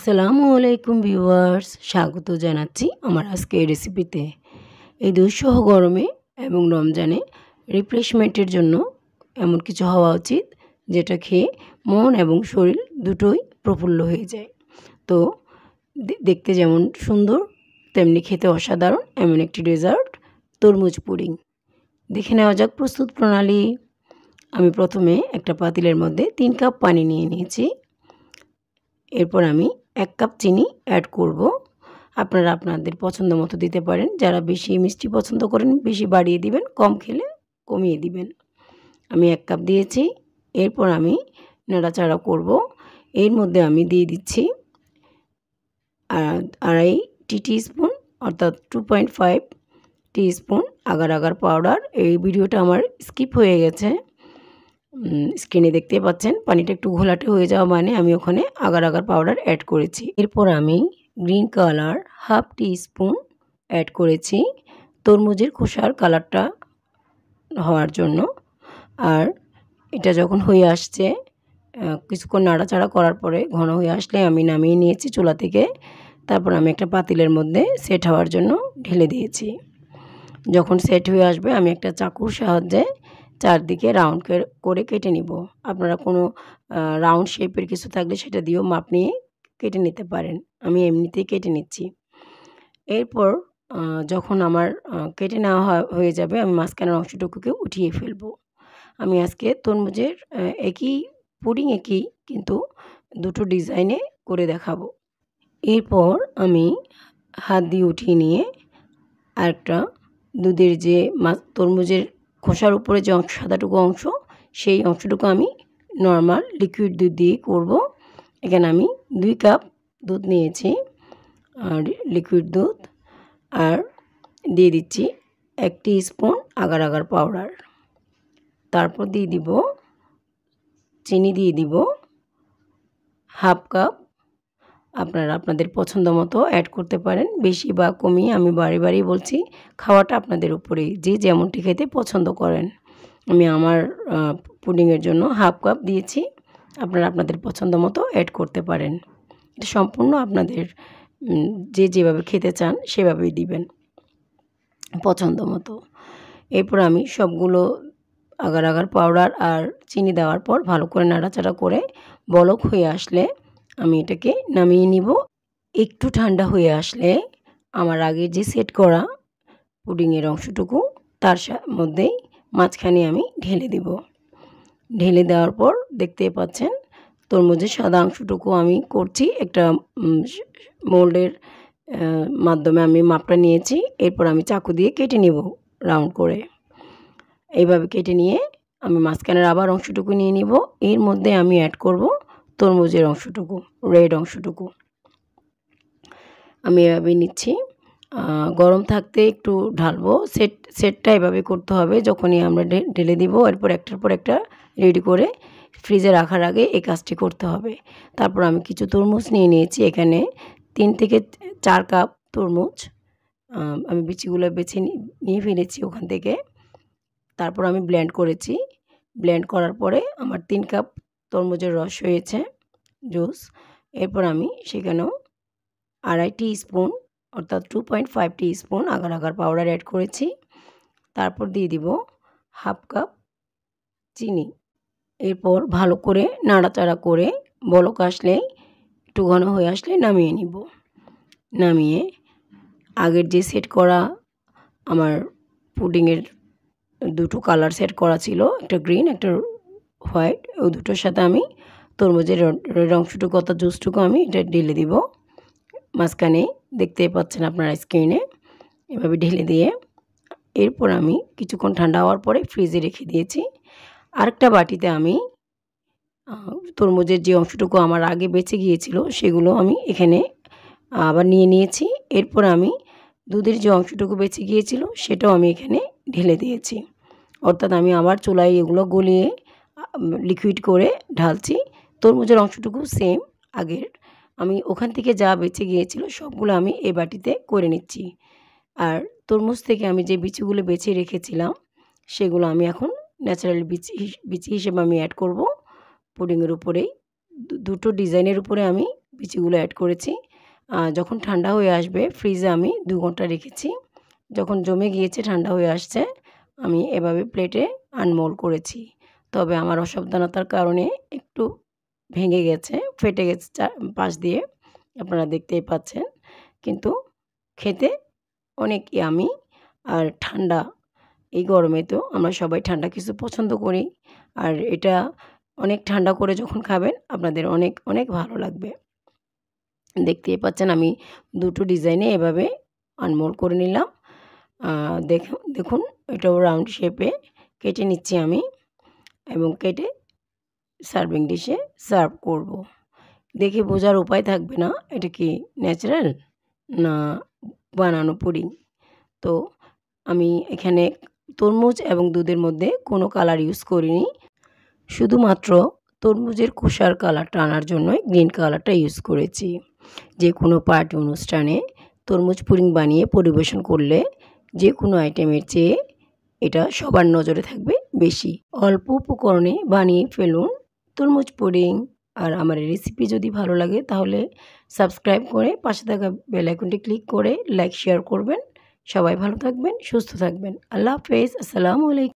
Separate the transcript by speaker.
Speaker 1: আসসালামু আলাইকুম ভিউয়ার্স, স্বাগত জানাচ্ছি আমার আজকের রেসিপিতে এই দুঃসহ গরমে এবং রমজানে রিফ্রেশমেন্টের জন্য এমন কিছু হওয়া উচিত, যেটা খেয়ে মন এবং শরীর দুটোই প্রফুল্ল হয়ে যায়। তো দেখতে যেমন সুন্দর, তেমনি খেতে অসাধারণ এমন একটি ডেজার্ট তরমুজ পুডিং। দেখে নেওয়া যাক প্রস্তুত প্রণালী। আমি প্রথমে একটা পাতিলের মধ্যে তিন কাপ পানি নিয়ে নিয়েছি। এরপর আমি এক কাপ চিনি অ্যাড করব। আপনারা আপনাদের পছন্দ মতো দিতে পারেন। যারা বেশি মিষ্টি পছন্দ করেন, বেশি বাড়িয়ে দিবেন, কম খেলে কমিয়ে দিবেন। আমি এক কাপ দিয়েছি। এরপর আমি নাড়াচাড়া করব। এর মধ্যে আমি দিয়ে দিচ্ছি আড়াই টি স্পুন অর্থাৎ two point five spoon agar agar powder. এই ভিডিওটা আমার স্কিপ হয়ে গেছে। স্ক্রিনে দেখতে পাচ্ছেন, পানিটা একটু ঘোলাটে হয়ে যাওয়া মানে আমি ওখানে আগার আগার পাউডার অ্যাড করেছি। এরপর আমি green colour half tea spoon add করেছি তরমুজের খোসার কালারটা হওয়ার জন্য। আর এটা যখন হয়ে আসছে কিছুক্ষণ নাড়াচাড়া করার পরে ঘন হয়ে আসলে আমি নামিয়ে নিয়েছি চুলা থেকে। তারপর আমি একটা পাতিলের মধ্যে সেট হওয়ার জন্য ঢেলে দিয়েছি। যখন সেট হয়ে আসবে, আমি একটা চাকুর সাহায্যে চারদিকে রাউন্ড করে কেটে নিব। আপনারা কোনো রাউন্ড শেপের কিছু থাকলে সেটা দিয়েও মাপ নিয়ে কেটে নিতে পারেন। আমি এমনিতেই কেটে নিচ্ছি। এরপর যখন আমার কেটে নেওয়া হয়ে যাবে, আমি মাঝখানের অংশটুকুকে উঠিয়ে ফেলব। আমি আজকে তরমুজের একই, পুডিং একই, কিন্তু দুটো ডিজাইনে করে দেখাবো। এরপর আমি হাত দিয়ে উঠিয়ে নিয়ে আরেকটা দুধের যে তরমুজের খোসার উপরে যে অংশ, সাদাটুকু অংশ, সেই অংশটুকু আমি নর্মাল লিকুইড দুধ দিয়ে করব। এখানে আমি দুই কাপ দুধ নিয়েছি, আর লিকুইড দুধ, আর দিয়ে দিচ্ছি এক স্পুন আগার আগার পাউডার তারপর দিয়ে দিব, চিনি দিয়ে দিব হাফ কাপ আপনারা আপনাদের পছন্দ মতো অ্যাড করতে পারেন। বেশি বা কমিয়ে আমি বাড়ি বাড়ি বলছি, খাওয়াটা আপনাদের উপরেই। যে যেমনটি খেতে পছন্দ করেন। আমি আমার পুডিংয়ের জন্য হাফ কাপ দিয়েছি। আপনারা আপনাদের পছন্দ মতো অ্যাড করতে পারেন। এটা সম্পূর্ণ আপনাদের যে যেভাবে খেতে চান সেভাবেই দিবেন। পছন্দ মতো। এরপর আমি সবগুলো আগার আগার পাউডার আর চিনি দেওয়ার পর ভালো করে নাড়াচাড়া করে বলক হয়ে আসলে আমি এটাকে নামিয়ে নিব। একটু ঠান্ডা হয়ে আসলে আমার আগে যে সেট করা পুডিংয়ের অংশটুকু, তার মধ্যেই মাঝখানে আমি ঢেলে দিব। ঢেলে দেওয়ার পর দেখতে পাচ্ছেন তরমুজের সাদা অংশটুকু আমি করছি। একটা মোল্ডের মাধ্যমে আমি মাপটা নিয়েছি। এরপর আমি চাকু দিয়ে কেটে নেব রাউন্ড করে। এইভাবে কেটে নিয়ে আমি মাঝখানের আবার অংশটুকু নিয়ে নিব। এর মধ্যে আমি অ্যাড করব তরমুজের অংশটুকু রেড অংশটুকু। আমি এভাবে নিচ্ছি। গরম থাকতে একটু ঢালবো। সেট, সেটটা এভাবে করতে হবে। যখনই আমরা ঢেলে দিব, এরপর একটার পর একটা রেডি করে ফ্রিজে রাখার আগে এই কাজটি করতে হবে। তারপর আমি কিছু তরমুজ নিয়ে নিয়েছি। এখানে তিন থেকে চার কাপ তরমুজ আমি বিচিগুলো বেছে নিয়ে ফেলেছি ওখান থেকে। তারপর আমি ব্লেন্ড করেছি। ব্লেন্ড করার পরে আমার তিন কাপ তরমুজের রস হয়েছে, জুস। এরপর আমি সেখানেও আড়াই টি স্পুন অর্থাৎ two point five tea spoon agar agar powder add করেছি। তারপর দিয়ে দিব হাফ কাপ চিনি। এরপর ভালো করে নাড়াচাড়া করে বলক আসলে, একটু ঘন হয়ে আসলে নামিয়ে নিব। নামিয়ে আগের যে সেট করা আমার পুডিংয়ের দুটো কালার সেট করা ছিল, একটা গ্রিন একটা হোয়াইট ওই দুটোর সাথে আমি তরমুজের অংশটুকু অর্থাৎ জুসটুকু আমি এটা ঢেলে দিব। মাঝখানে দেখতে পাচ্ছেন আপনারা স্ক্রিনে এভাবে ঢেলে দিয়ে এরপর আমি কিছুক্ষণ ঠান্ডা হওয়ার পরে ফ্রিজে রেখে দিয়েছি। আরেকটা বাটিতে আমি তরমুজের যে অংশটুকু আমার আগে বেঁচে গিয়েছিল সেগুলো আমি এখানে আবার নিয়ে নিয়েছি। এরপর আমি দুধের যে অংশটুকু বেঁচে গিয়েছিল সেটাও আমি এখানে ঢেলে দিয়েছি। অর্থাৎ আমি আবার চুলায় এগুলো গলিয়ে লিকুইড করে ঢালছি। তরমুজের অংশটুকু সেম আগের। আমি ওখান থেকে যা বেঁচে গিয়েছিল সবগুলো আমি এ বাটিতে করে নিচ্ছি। আর তরমুজ থেকে আমি যে বিচিগুলো বেছে রেখেছিলাম, সেগুলো আমি এখন ন্যাচারাল বিচি বিচি হিসেবে আমি অ্যাড করব। পুডিংয়ের উপরেই। দুটো ডিজাইনের উপরে আমি বিচিগুলো অ্যাড করেছি। যখন ঠান্ডা হয়ে আসবে ফ্রিজে আমি দু ঘণ্টা রেখেছি। যখন জমে গিয়েছে, ঠান্ডা হয়ে আসছে, আমি এভাবে প্লেটে আনমোল করেছি। তবে আমার অসাবধানতার কারণে একটু ভেঙে গেছে, ফেটে গেছে পাশ দিয়ে। আপনারা দেখতেই পাচ্ছেন। কিন্তু খেতে অনেক ইয়ামি আর ঠান্ডা। এই গরমে তো আমরা সবাই ঠান্ডা কিছু পছন্দ করি। আর এটা অনেক ঠান্ডা করে যখন খাবেন, আপনাদের অনেক অনেক ভালো লাগবে। দেখতেই পাচ্ছেন আমি দুটো ডিজাইনে এভাবে আনমোল করে নিলাম। দেখুন দেখুন, এটাও রাউন্ড শেপে কেটে নিচ্ছি আমি। এবং কেটে সার্ভিং ডিশে সার্ভ করব। দেখে বোঝার উপায় থাকবে না, এটা কি ন্যাচারাল না বানানো পুডিং তো আমি এখানে তরমুজ এবং দুধের মধ্যে কোনো কালার ইউজ করিনি, শুধুমাত্র তরমুজের খোসার কালারটা আনার জন্যই গ্রিন কালারটা ইউজ করেছি যে কোনো পার্টি অনুষ্ঠানে তরমুজ পুডিং বানিয়ে পরিবেশন করলে যে কোনো আইটেমের চেয়ে এটা সবার নজরে থাকবে বেশি। অল্প উপকরণে বানিয়ে ফেলুন তরমুজ পুডিং। আর আমার রেসিপি যদি ভালো লাগে তাহলে সাবস্ক্রাইব করে পাশে থাকা বেল আইকনটি ক্লিক করে লাইক শেয়ার করবেন। সবাই ভালো থাকবেন, সুস্থ থাকবেন। আল্লাহ হাফেজ। আসসালামু আলাইকুম।